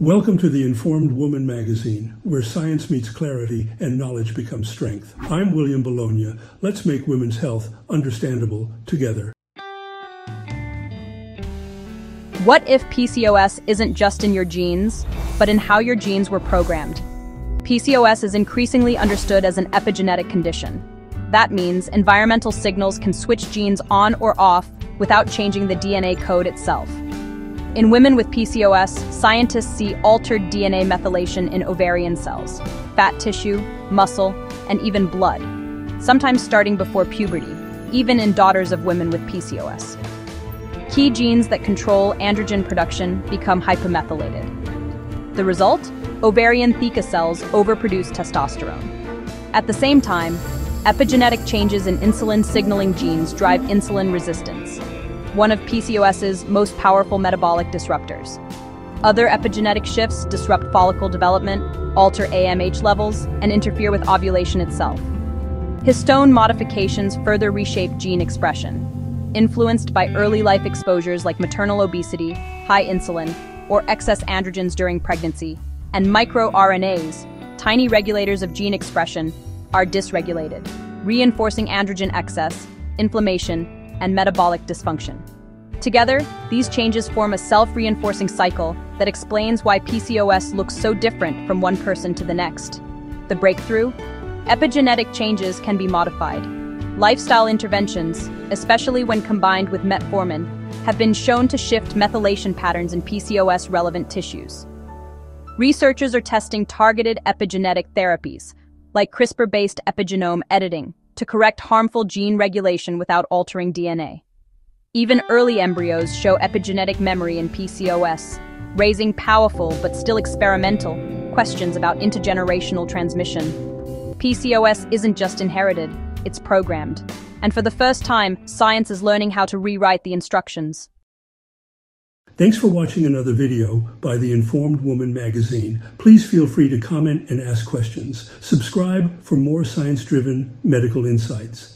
Welcome to the Informed Woman magazine, where science meets clarity and knowledge becomes strength. I'm William Bologna. Let's make women's health understandable together. What if PCOS isn't just in your genes, but in how your genes were programmed? PCOS is increasingly understood as an epigenetic condition. That means environmental signals can switch genes on or off without changing the DNA code itself. In women with PCOS, scientists see altered DNA methylation in ovarian cells, fat tissue, muscle, and even blood, sometimes starting before puberty, even in daughters of women with PCOS. Key genes that control androgen production become hypomethylated. The result? Ovarian theca cells overproduce testosterone. At the same time, epigenetic changes in insulin signaling genes drive insulin resistance, one of PCOS's most powerful metabolic disruptors. Other epigenetic shifts disrupt follicle development, alter AMH levels, and interfere with ovulation itself. Histone modifications further reshape gene expression, influenced by early life exposures like maternal obesity, high insulin, or excess androgens during pregnancy, and microRNAs, tiny regulators of gene expression, are dysregulated, reinforcing androgen excess, inflammation, and metabolic dysfunction. Together, these changes form a self-reinforcing cycle that explains why PCOS looks so different from one person to the next. The breakthrough? Epigenetic changes can be modified. Lifestyle interventions, especially when combined with metformin, have been shown to shift methylation patterns in PCOS-relevant tissues. Researchers are testing targeted epigenetic therapies, like CRISPR-based epigenome editing, to correct harmful gene regulation without altering DNA. Even early embryos show epigenetic memory in PCOS, raising powerful but still experimental questions about intergenerational transmission. PCOS isn't just inherited, it's programmed. And for the first time, science is learning how to rewrite the instructions. Thanks for watching another video by the Informed Woman magazine. Please feel free to comment and ask questions. Subscribe for more science-driven medical insights.